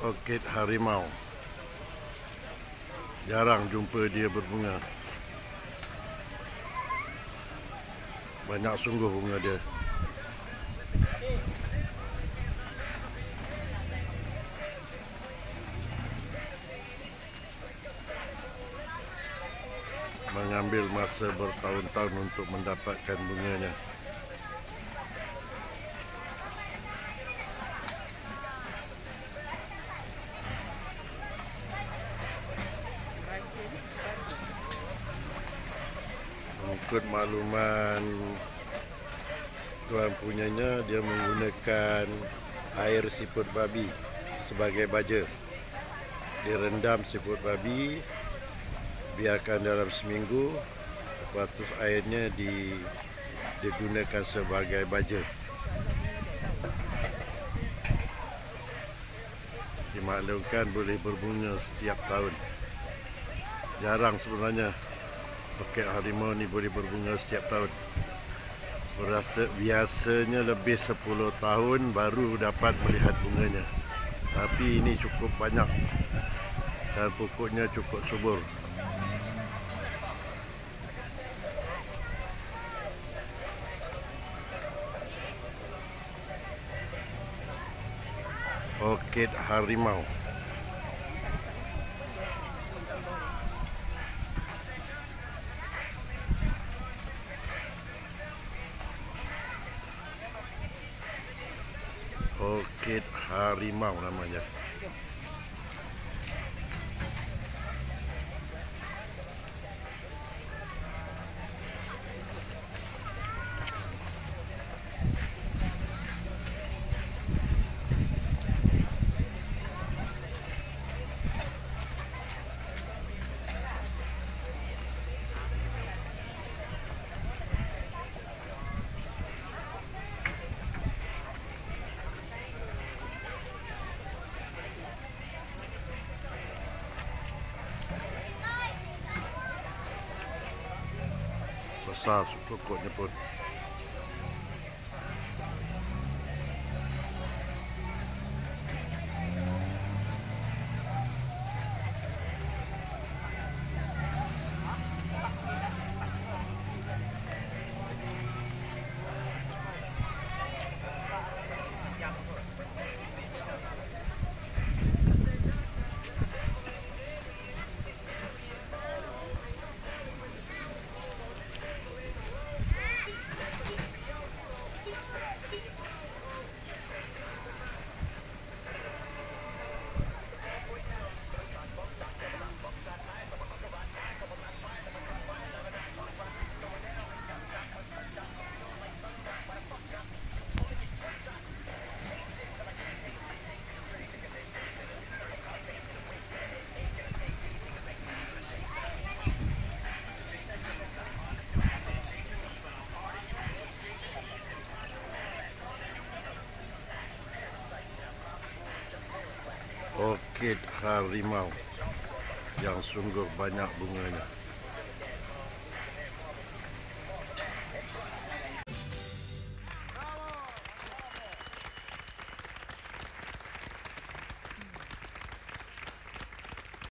orkid harimau. Jarang jumpa dia berbunga. Banyak sungguh bunga dia. Mengambil masa bertahun-tahun untuk mendapatkan bunganya. Mengikut makluman tuan punyanya dia menggunakan air siput babi sebagai baja. Dia rendam siput babi biarkan dalam seminggu lepas tu airnya di digunakan sebagai baja. Dimaklumkan boleh berbunga setiap tahun. Jarang sebenarnya Bukit harimau ni boleh berbunga setiap tahun. Berasa biasanya lebih 10 tahun baru dapat melihat bunganya. Tapi ini cukup banyak. Dan pokoknya cukup subur. Orkid harimau. Orkid harimau namanya. cansaço, tocou depois. Orkid harimau yang sungguh banyak bunganya.